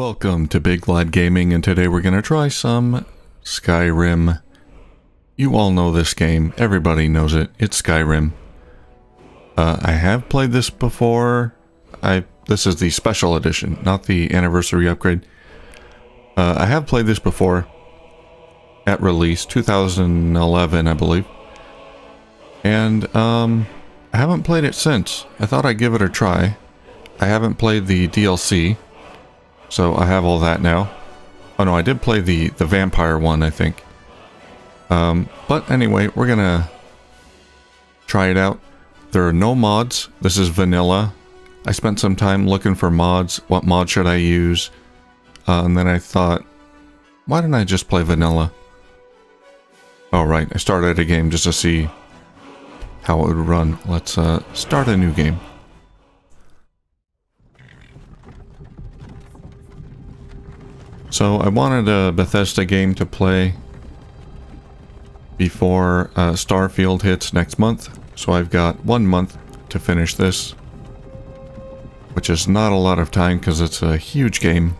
Welcome to BigVlad Gaming, and today we're going to try some Skyrim. You all know this game. Everybody knows it. It's Skyrim. Uh, I have played this before. I This is the special edition, not the anniversary upgrade. Uh, I have played this before at release, 2011, I believe. And um, I haven't played it since. I thought I'd give it a try. I haven't played the DLC. So I have all that now. Oh no, I did play the, the vampire one, I think. Um, but anyway, we're gonna try it out. There are no mods. This is vanilla. I spent some time looking for mods. What mod should I use? Uh, and then I thought, why didn't I just play vanilla? Oh right, I started a game just to see how it would run. Let's uh, start a new game. So I wanted a Bethesda game to play before uh, Starfield hits next month. So I've got one month to finish this. Which is not a lot of time because it's a huge game.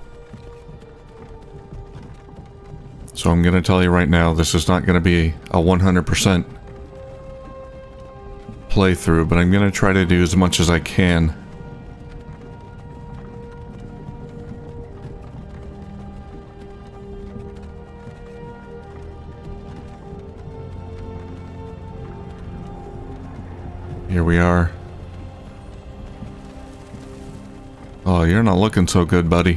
So I'm going to tell you right now, this is not going to be a 100% playthrough, but I'm going to try to do as much as I can. We are. Oh, you're not looking so good, buddy.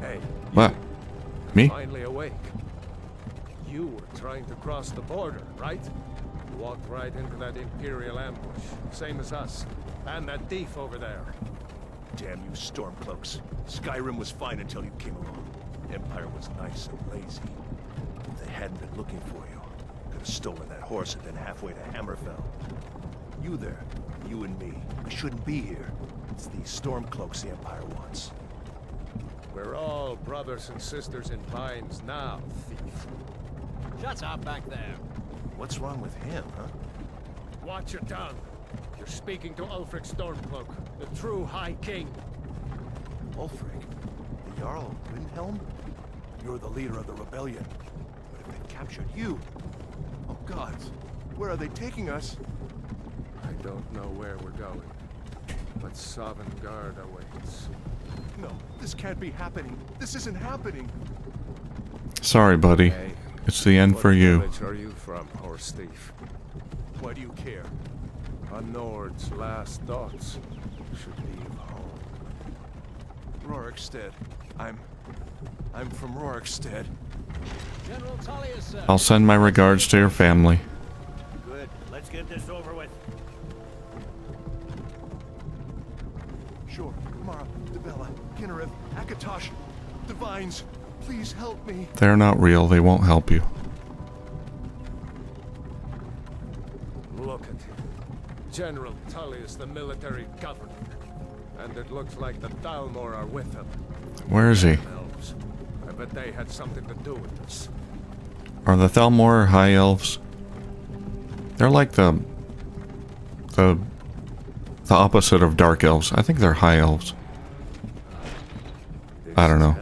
Hey, What? Me? finally awake. You were trying to cross the border, right? You walked right into that Imperial ambush, same as us. And that thief over there. Damn you Stormcloaks. Skyrim was fine until you came along. Empire was nice and lazy. If they hadn't been looking for you, could have stolen that horse and been halfway to Hammerfell. You there, you and me, we shouldn't be here. It's these Stormcloaks the Empire wants. We're all brothers and sisters in binds now, thief. Shut up back there. What's wrong with him, huh? Watch your tongue. You're speaking to Ulfric Stormcloak, the true High King. Ulfric? The Jarl of Windhelm? You're the leader of the rebellion. But if they captured you... Gods, where are they taking us? I don't know where we're going, but Sovngarde awaits. No, this can't be happening. This isn't happening. Sorry, buddy. Hey, It's the end for you. village are you from, horse thief? Why do you care? A Nord's last thoughts should be of home. Rorikstead. I'm... I'm from Rorikstead. General Tullius, sir. I'll send my regards to your family. Good. Let's get this over with. Shor, Mara, Dibella, Kynareth, Akatosh, Divines, please help me. They're not real. They won't help you. Look at him. General Tullius the military governor. And it looks like the Thalmor are with him. Where is he? Bet they had something to do with this. Are the Thalmor High Elves? They're like the... The... The opposite of Dark Elves. I think they're High Elves. I don't know.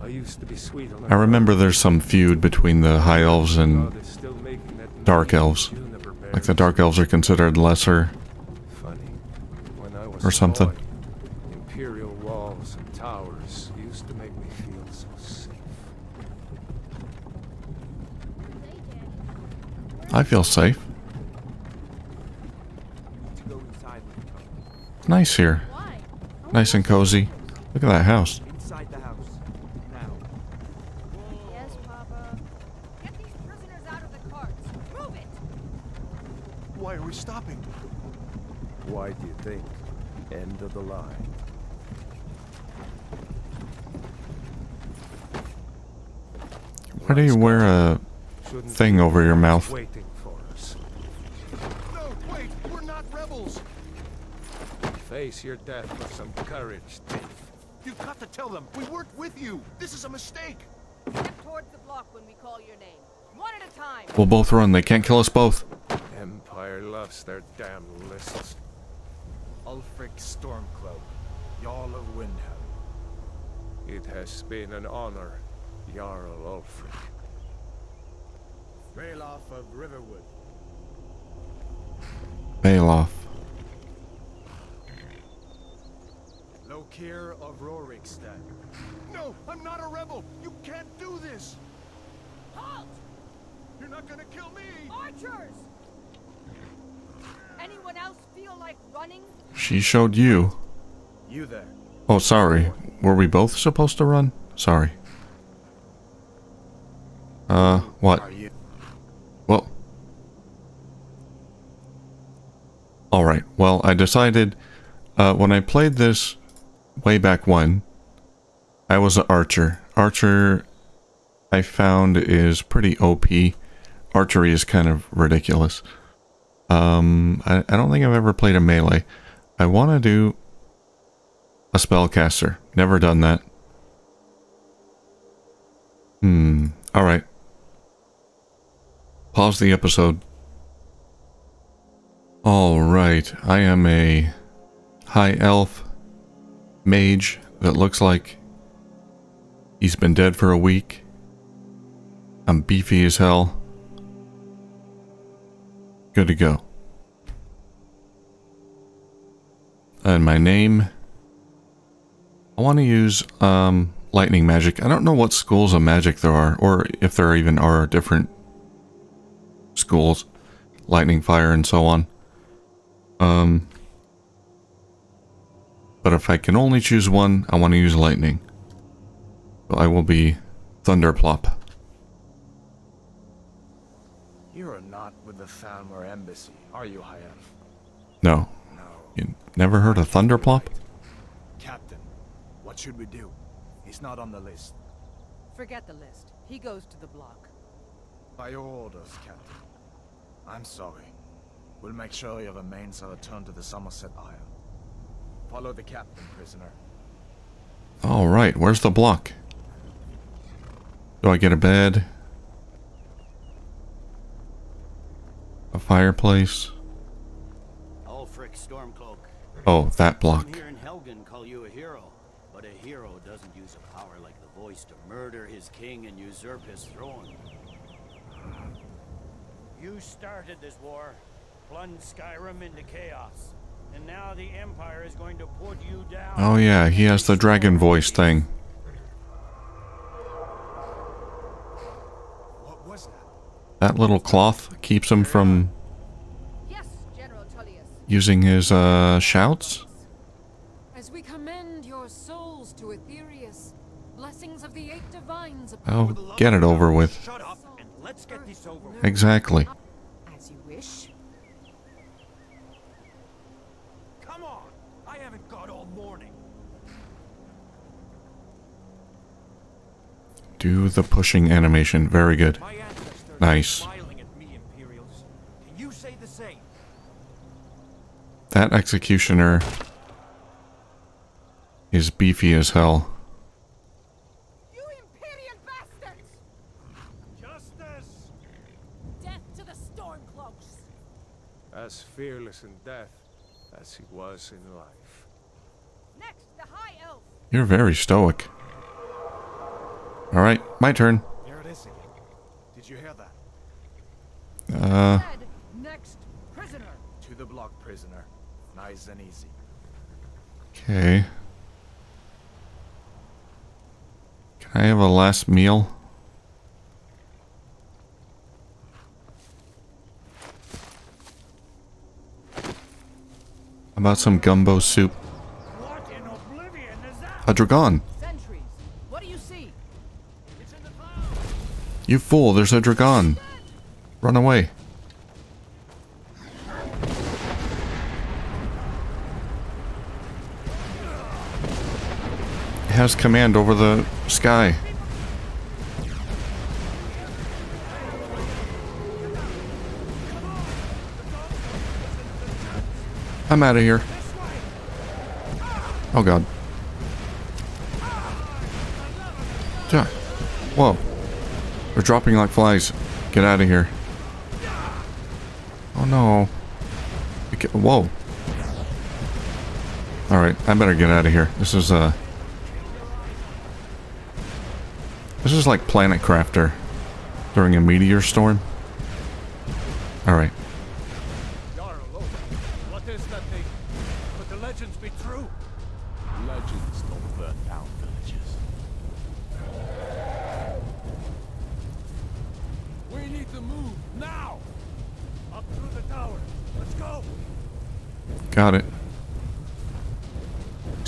I used to be sweet on I remember there's some feud between the High Elves and God is still making that Dark Elves. like the Dark Elves are considered lesser Funny. When I was or something. boy, Imperial walls and towers used to make me feel so safe. I feel safe. Nice here. Nice and cozy. Look at that house. Inside the house. Now. Yes, Papa. Get these prisoners out of the carts. Move it! Why are we stopping? Why do you think? End of the line. Why do you wear a Shouldn't thing be over your mouth? Waiting for us. No, wait, we're not rebels. Face your death with some courage, thief. You've got to tell them we weren't with you. This is a mistake. Step towards the block when we call your name. One at a time. We'll both run. They can't kill us both. Empire loves their damn lists. Ulfric Stormcloak. Jarl of Windhelm. It has been an honor, Jarl Ulfric. Ralof of Riverwood. Bailoff. Lokir of Rorikstead. No, I'm not a rebel. You can't do this. Halt! You're not gonna kill me. Archers! Anyone else feel like running? She showed you. You there. Oh, sorry. Were we both supposed to run? Sorry. Uh, what? Are you? Well. Alright, well, I decided, uh, when I played this way back when, I was an archer. Archer, I found, is pretty OP. Archery is kind of ridiculous. Um, I, I don't think I've ever played a melee. I want to do a spellcaster. Never done that. Hmm, alright. Pause the episode. Alright, I am a high elf mage that looks like he's been dead for a week. I'm beefy as hell. Good to go. And my name... I want to use um, lightning magic. I don't know what schools of magic there are, or if there even are different schools. Lightning, fire, and so on. Um, but if I can only choose one, I want to use lightning. So I will be Thunderplop. You are not with the Thalmor Embassy, are you, High Elf? No. No. You never heard of Thunderplop? Captain, what should we do? He's not on the list. Forget the list. He goes to the block. By your orders, Captain. I'm sorry. We'll make sure your remains are returned to the Summerset Isle. Follow the captain, prisoner. Alright, where's the block? Do I get a bed? A fireplace? Ulfric Stormcloak. Oh, that block. Some here in Helgen call you a hero, but a hero doesn't use a power like the voice to murder his king and usurp his throne. You started this war, plunged Skyrim into chaos, and now the Empire is going to put you down. Oh yeah, he has the dragon voice thing. What was that? That little cloth keeps him from Yes, General Tullius. using his uh, shouts. As we commend your souls to Aetherius, blessings of the eight divines Oh, get it over with. Shut up and let's get this over with. Exactly. As you wish. Come on! I haven't got all morning. Do the pushing animation. Very good. Nice. smiling at me, Imperials. Can you say the same? That executioner is beefy as hell. You Imperial! Justice! Death to the Stormcloaks! As fearless in death as he was in life. Next, the High Elf. You're very stoic. Alright, my turn. Here it is again. Did you hear that? Uh, Next, prisoner. To the block, prisoner. Nice and easy. okay. Can I have a last meal? How about some gumbo soup? What in oblivion is that? A dragon. You fool, there's a dragon. Run away. It has command over the sky. I'm out of here. Oh god. Whoa. They're dropping like flies. Get out of here. Oh no. Whoa. Alright, I better get out of here. This is, uh... This is like Planet Crafter during a meteor storm.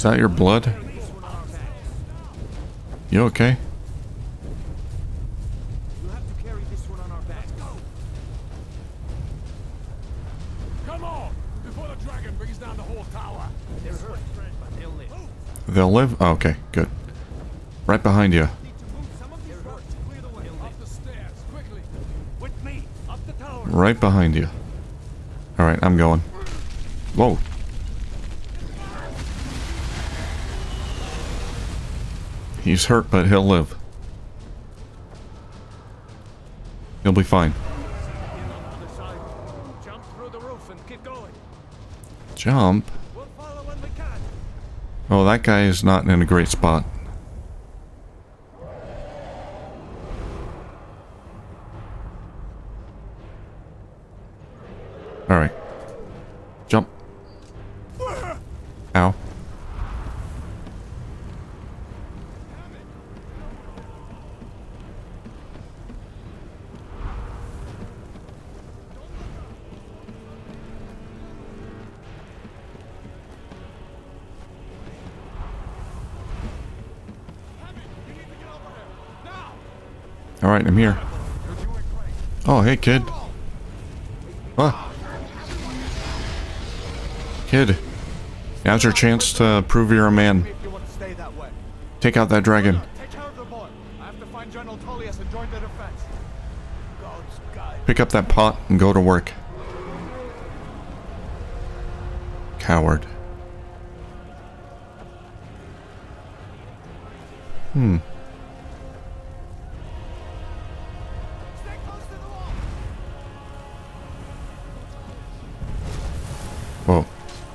Is that your blood? You okay? We'll have to carry this one on our backs. Come on, before the dragon brings down the whole tower. They're hurt, but they'll live. Oh, okay, good. Right behind you. Need to move some of these hurt. Clear the way. Up the stairs, quickly. With me, up the tower. Right behind you. Alright, I'm going. Whoa. He's hurt, but he'll live. He'll be fine. In on the other side. Jump through the roof and keep going. Jump? We'll follow when we can. Oh, that guy is not in a great spot. Oh, hey, kid. What? Kid. Now's your chance to prove you're a man. Take out that dragon. Pick up that pot and go to work. Coward. Hmm.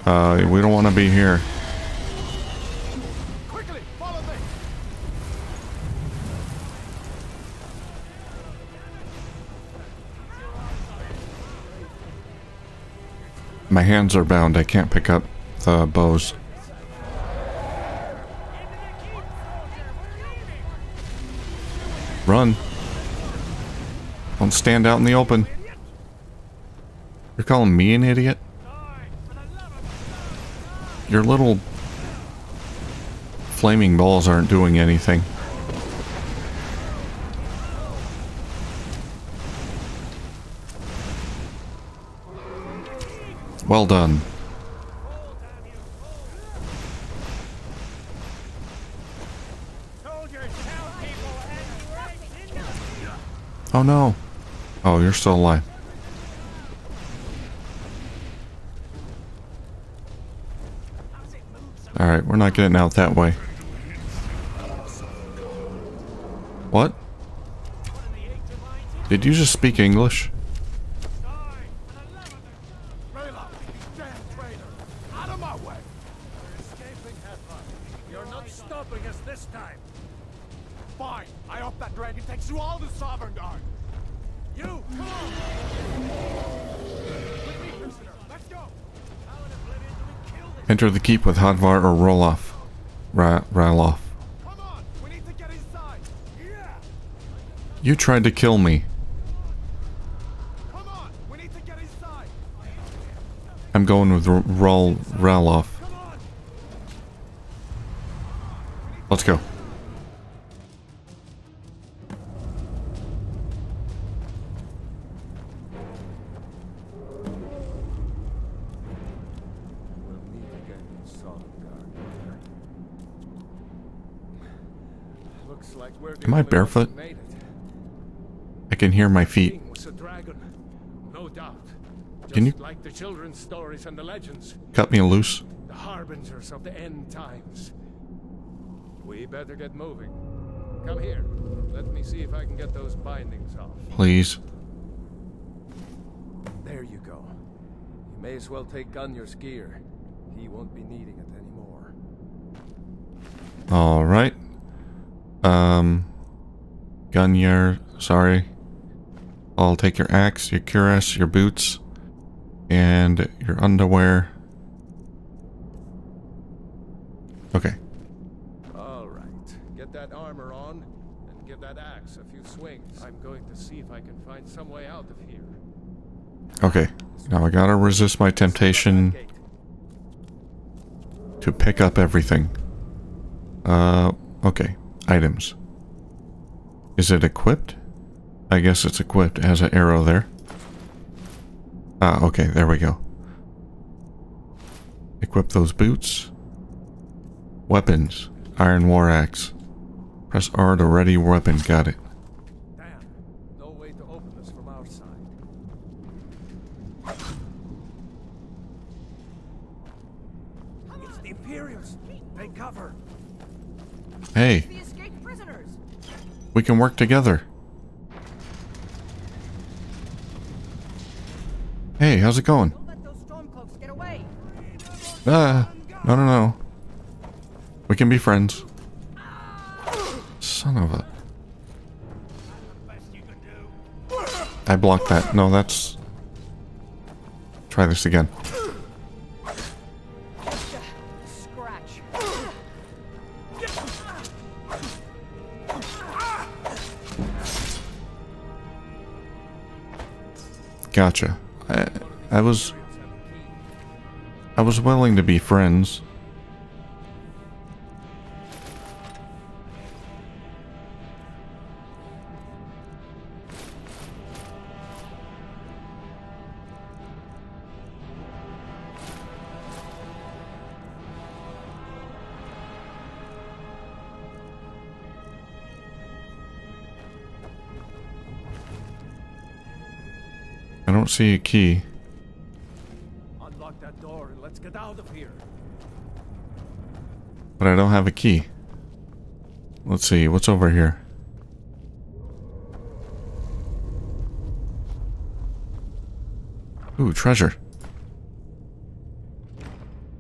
Uh, we don't want to be here. Quickly, follow me. My hands are bound. I can't pick up the bows. Run. Don't stand out in the open. You're calling me an idiot? Your little flaming balls aren't doing anything. Well done. Oh no. Oh, you're still alive. We're not getting out that way. What? Did you just speak English? Enter the keep with Hadvar or Roloff. Ra Ralof. Come on. We need to get inside. Yeah. You tried to kill me. Come on. We need to get inside. I'm going with R Rol Ralof. Let's go. Barefoot? who made it. I can hear my feet. King was a dragon, no doubt. Can you- like the children's stories and the legends, Cut me loose. the harbingers of the end times. We better get moving. Come here. Let me see if I can get those bindings off. Please. There you go. You may as well take Gunjar's gear. He won't be needing it anymore. Alright. Um, Gunyar, sorry. I'll take your axe, your cuirass, your boots, and your underwear. Okay. All right. Get that armor on and give that axe a few swings. I'm going to see if I can find some way out of here. Okay. Now I gotta resist my temptation to pick up everything. Uh, okay. Items. Is it equipped? I guess it's equipped. It has an arrow there. Ah, okay. There we go. Equip those boots. Weapons. Iron war axe. Press R to ready weapon. Got it. Damn. No way to open this from our side. It's the Imperials. Take cover. Hey, The escaped prisoners. We can work together. Hey, how's it going? Ah, no, no, no. We can be friends. Son of a... I blocked that. No, that's... Try this again. Gotcha. I, I was... I was willing to be friends. See a key. Unlock that door and let's get out of here. But I don't have a key. Let's see, what's over here? Ooh, treasure.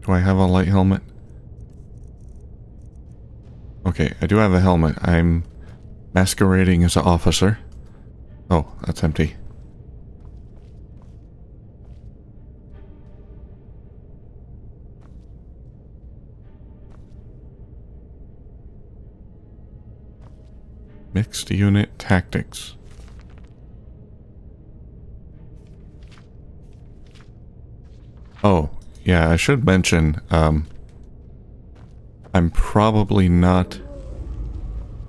Do I have a light helmet? Okay, I do have a helmet. I'm masquerading as an officer. Oh, that's empty. Mixed unit tactics. Oh, yeah, I should mention, um, I'm probably not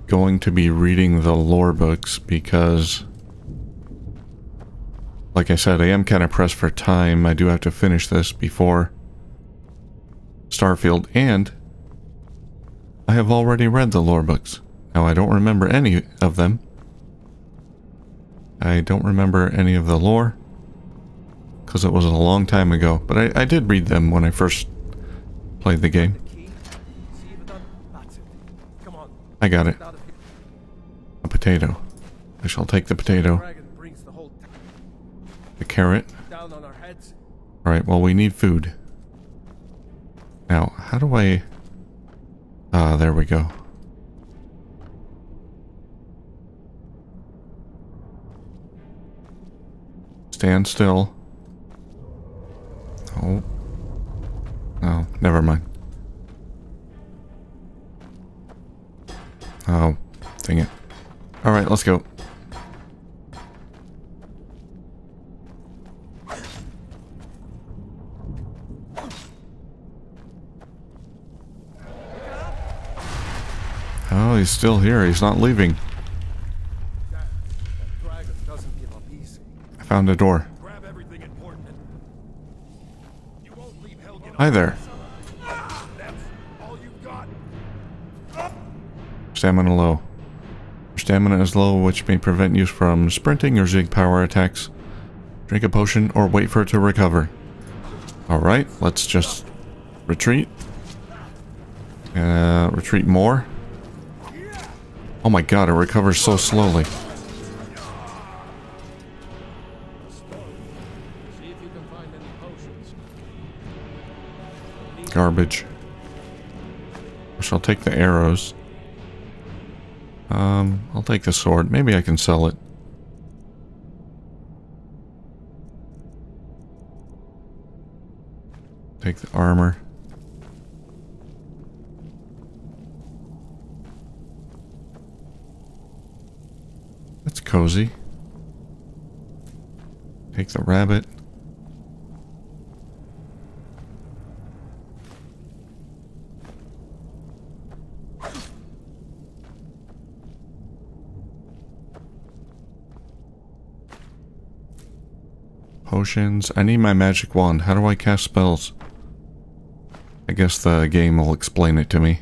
going to be reading the lore books because, like I said, I am kind of pressed for time. I do have to finish this before Starfield, and I have already read the lore books. Now, I don't remember any of them. I don't remember any of the lore. Because it was a long time ago. But I, I did read them when I first played the game. I got it. A potato. I shall take the potato. The carrot. Alright, well, we need food. Now, how do I... Ah, there we go. Stand still. Oh. Oh, never mind. Oh, dang it. Alright, let's go. Oh, he's still here. He's not leaving. Found a door. Grab everything important. You won't leave Helgen Hi there. That's all you've got. Stamina low. Your stamina is low, which may prevent you from sprinting or zig power attacks. Drink a potion or wait for it to recover. Alright, let's just retreat. Uh, retreat more. Oh my god, it recovers so slowly. Garbage. much. I'll take the arrows. Um, I'll take the sword. Maybe I can sell it. Take the armor. That's cozy. Take the rabbit. Potions. I need my magic wand. How do I cast spells? I guess the game will explain it to me.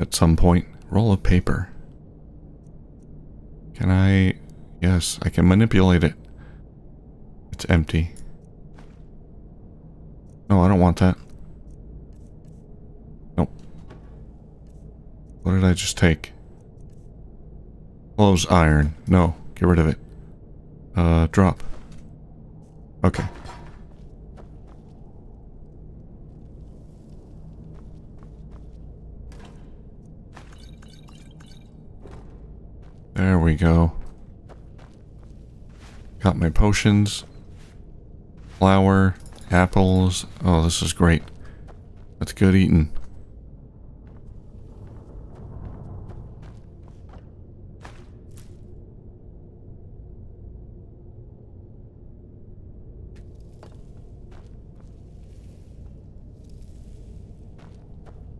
At some point. Roll of paper. Can I... Yes, I can manipulate it. It's empty. No, I don't want that. Nope. What did I just take? Close iron. No, get rid of it. Uh, drop. Okay. There we go. Got my potions. Flour. Apples. Oh, this is great. That's good eating.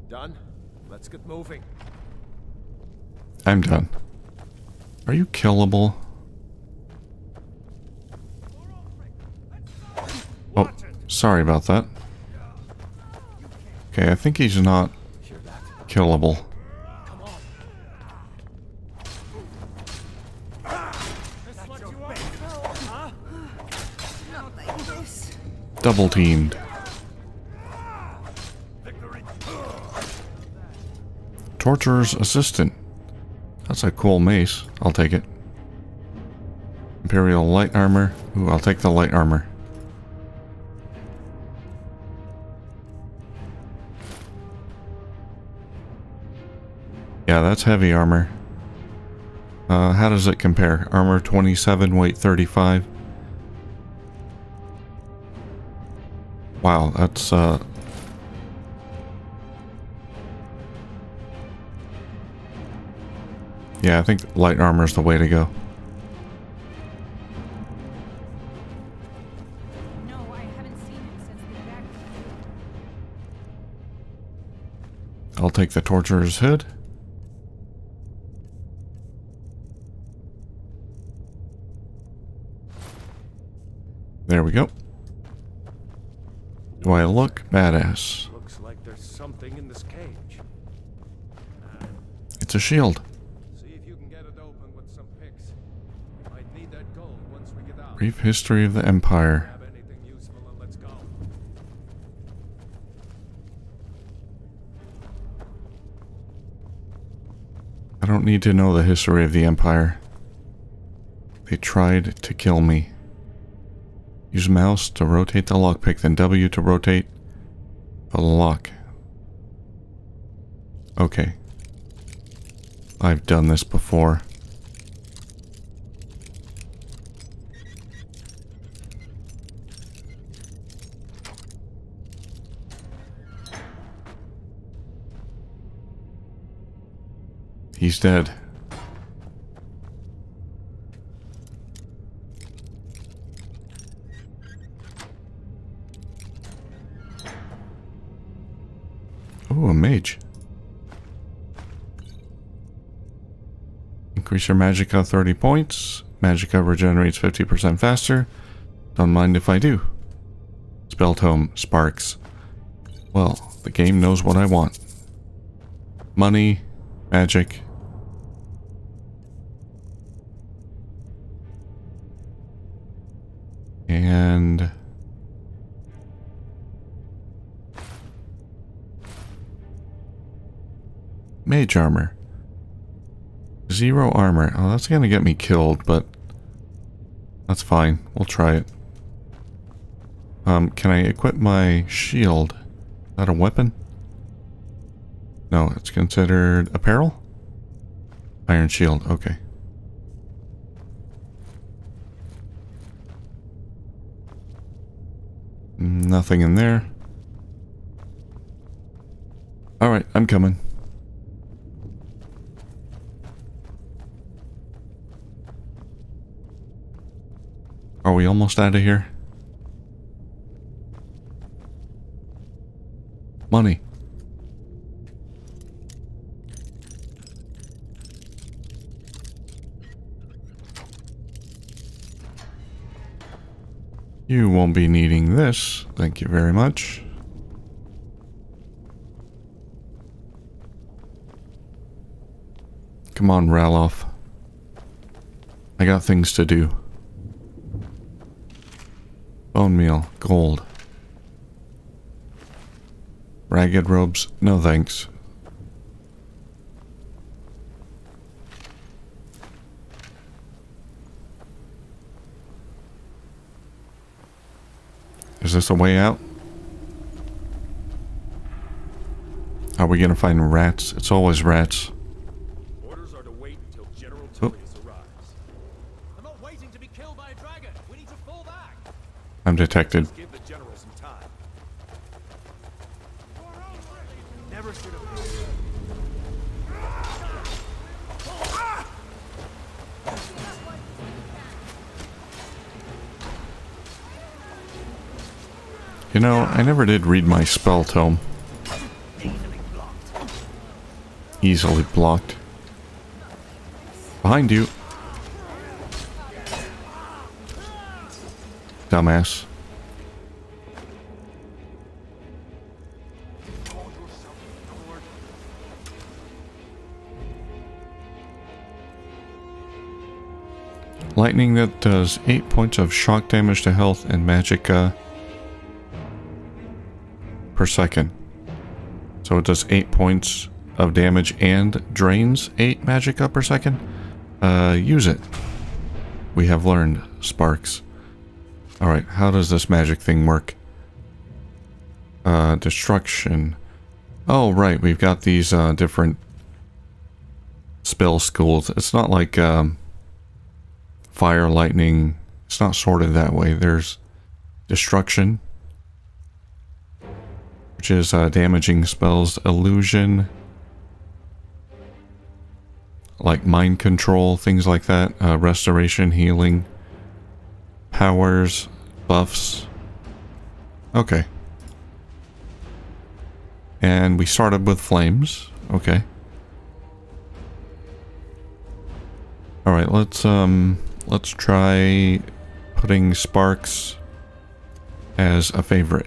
Done? Let's get moving. I'm done. Are you killable? Oh, sorry about that. Okay, I think he's not killable. Double teamed. Torturer's assistant. That's a cool mace. I'll take it. Imperial light armor. Ooh, I'll take the light armor. Yeah, that's heavy armor. Uh, how does it compare? Armor 27, weight 35. Wow, that's, uh... Yeah, I think light armor is the way to go. I haven't seen him since the evac. I'll take the torturer's hood. There we go. Do I look badass? Looks like there's something in this cage. It's a shield. See if you can get it open with some picks. We might need that gold once we get out. Brief history of the Empire. I don't need to know the history of the Empire. They tried to kill me. Use mouse to rotate the lockpick, then W to rotate the lock. Okay. I've done this before. He's dead. Oh, a mage. Increase your magicka 30 points. Magicka regenerates 50% faster. Don't mind if I do. Spell tome, sparks. Well, the game knows what I want. Money, magic. Mage armor. Zero armor. Oh, that's gonna get me killed, but... That's fine. We'll try it. Um, can I equip my shield? Is that a weapon? No, it's considered apparel? Iron shield, okay. Nothing in there. Alright, I'm coming. Are we almost out of here? Money. You won't be needing this. Thank you very much. Come on, Ralof. I got things to do. Bone meal, gold. Ragged robes, no thanks. Is this a way out? Are we gonna find rats? It's always rats. Have. You know, I never did read my spell tome. Easily blocked. Behind you. Dumbass. Lightning that does 8 points of shock damage to health and magicka per second. So it does 8 points of damage and drains 8 magicka per second. Uh, use it. We have learned, Sparks. Alright, how does this magic thing work? Uh, destruction. Oh, right, we've got these uh, different spell schools. It's not like um, fire, lightning. It's not sorted that way. There's destruction, which is uh, damaging spells, illusion, like mind control, things like that, uh, restoration, healing, powers, buffs. Okay. And we started with flames. Okay. All right, let's um let's try putting sparks as a favorite.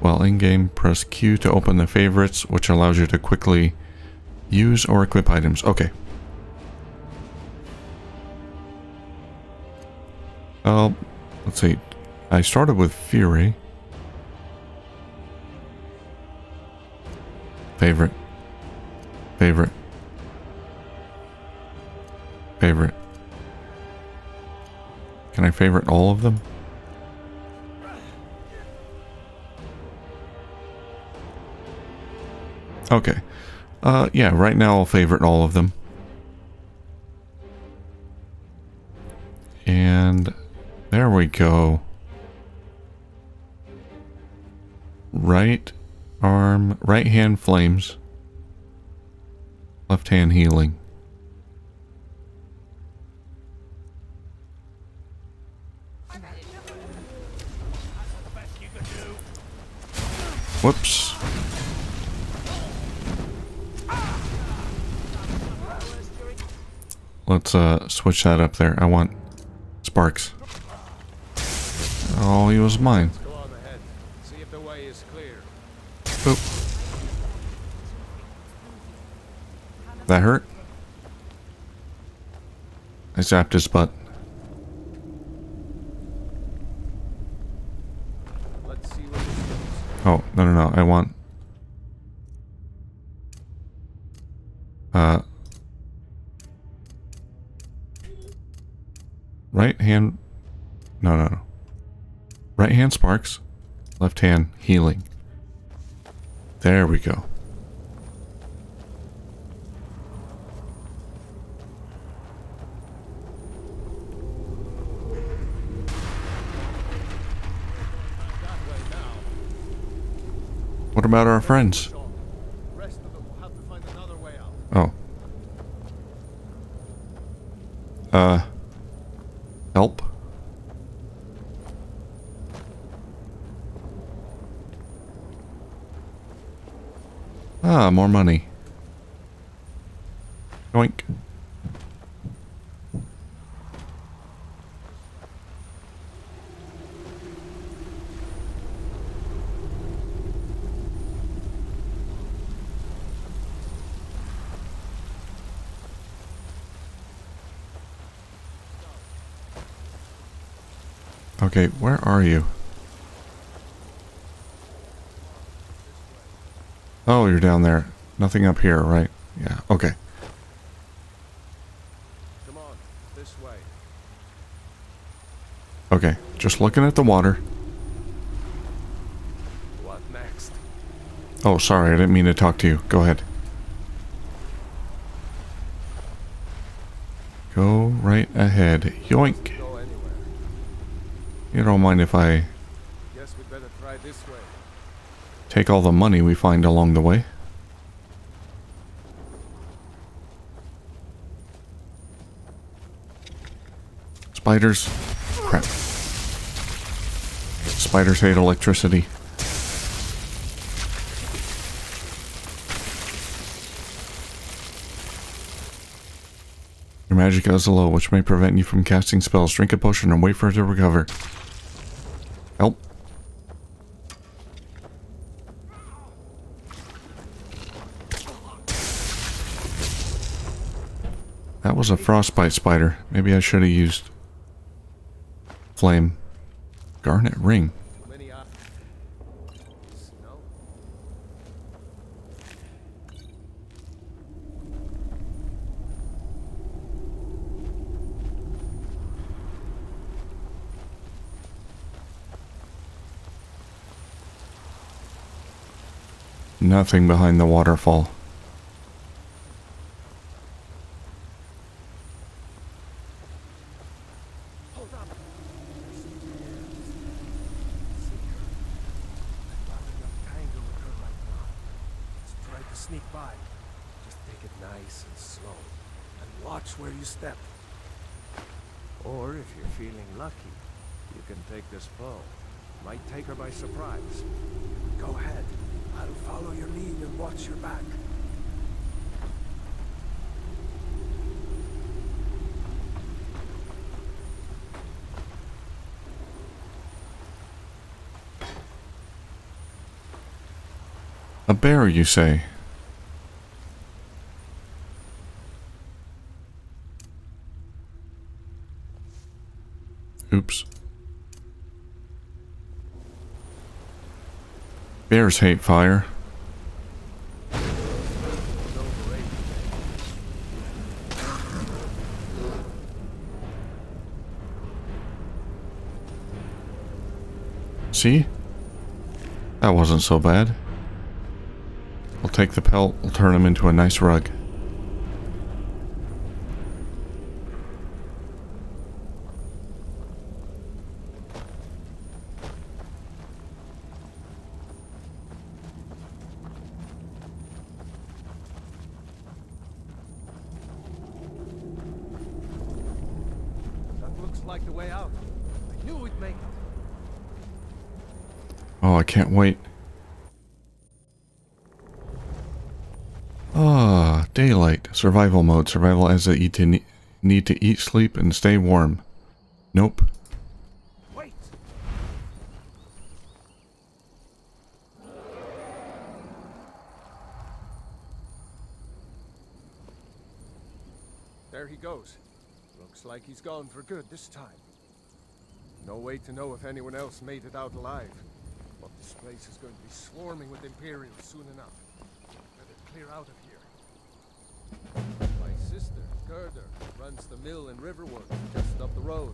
While in-game, press Q to open the favorites, which allows you to quickly use or equip items. Okay. Uh, let's see. I started with Fury. Favorite. Favorite. Favorite. Can I favorite all of them? Okay. Uh, yeah, right now I'll favorite all of them. And there we go. Right arm, right hand flames. Left hand healing. Whoops. Let's uh switch that up there. I want sparks. Oh, he was mine. Go on ahead. See if the way is clear. Oop. That hurt? I zapped his butt. Let's see what this goes. Oh, no, no, no. I want... Uh... Right hand... No, no, no. Right hand sparks. Left hand healing. There we go. About our friends? Oh. Uh. Help? Ah, more money. Yoink. Okay, where are you? Oh, you're down there. Nothing up here, right? Yeah, okay. Come on, this way. Okay, just looking at the water. What next? Oh, sorry, I didn't mean to talk to you. Go ahead. Go right ahead. Yoink. You don't mind if I Guess we'd better try this way. take all the money we find along the way? Spiders. Crap. Spiders hate electricity. Your magic is low, which may prevent you from casting spells. Drink a potion and wait for it to recover. Was a frostbite spider. Maybe I should have used flame. Garnet ring. Nothing behind the waterfall. Hold on. Tangle with her right now. Let's try to sneak by. Just take it nice and slow. And watch where you step. Or if you're feeling lucky, you can take this bow. Might take her by surprise. Go ahead. I'll follow your lead and watch your back. A bear, you say? Oops. Bears hate fire. See? That wasn't so bad. We'll take the pelt, we'll turn him into a nice rug. That looks like the way out. I knew we'd make it. Oh, I can't wait. Ah, daylight. Survival mode. Survival as a to ne need to eat, sleep, and stay warm. Nope. Wait! There he goes. Looks like he's gone for good this time. No way to know if anyone else made it out alive. But this place is going to be swarming with Imperials soon enough. Better clear out of here. My sister, Gerdur, runs the mill in Riverwood, just up the road.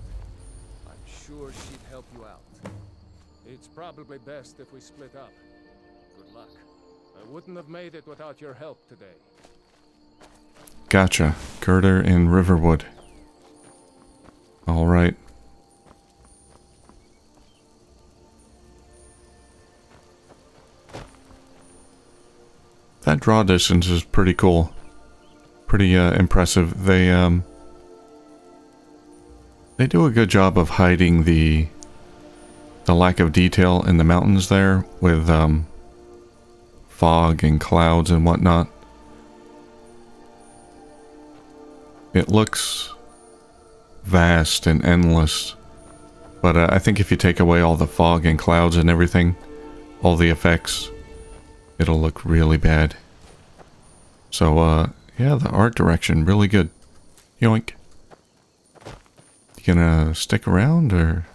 I'm sure she'd help you out. It's probably best if we split up. Good luck. I wouldn't have made it without your help today. Gotcha. Girder in Riverwood. Alright. That draw distance is pretty cool. Pretty uh, impressive. They um, they do a good job of hiding the the lack of detail in the mountains there with um, fog and clouds and whatnot. It looks vast and endless, but uh, I think if you take away all the fog and clouds and everything, all the effects, it'll look really bad. So, uh, yeah, the art direction, really good. Yoink. You gonna stick around, or...?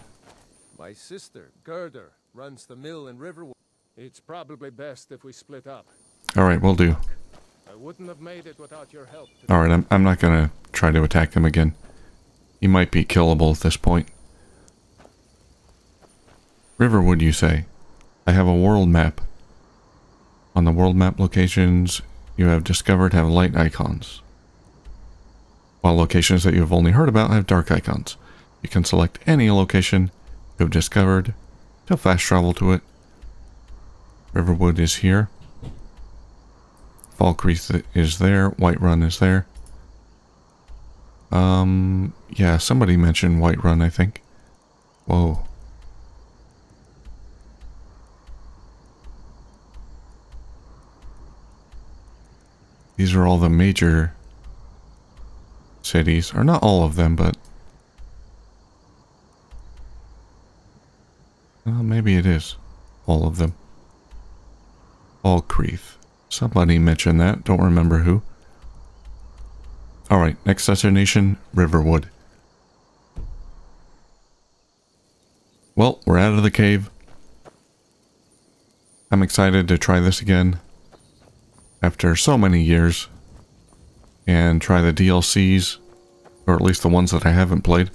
My sister, Gerdur, runs the mill in Riverwood. It's probably best if we split up. Alright, we'll do. I wouldn't have made it without your help. Alright, I'm, I'm not gonna try to attack him again. He might be killable at this point. Riverwood, you say? I have a world map. On the world map locations you have discovered have light icons. While locations that you have only heard about have dark icons. You can select any location you have discovered to fast travel to it. Riverwood is here. Falkreath is there. Whiterun is there. Um, yeah, somebody mentioned Whiterun, I think. Whoa. These are all the major cities. Or not all of them, but... Well, maybe it is. All of them. Falkreath. Somebody mentioned that. Don't remember who. Alright, next destination, Riverwood. Well, we're out of the cave. I'm excited to try this again. After so many years. And try the DLCs. Or at least the ones that I haven't played.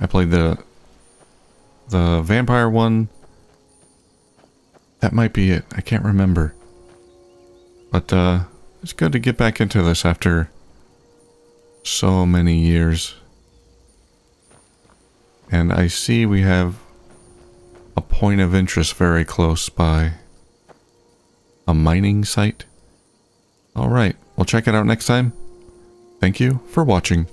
I played the... The vampire one. That might be it. I can't remember. But, uh... It's good to get back into this after so many years. And I see we have a point of interest very close by. A mining site? Alright, we'll check it out next time. Thank you for watching.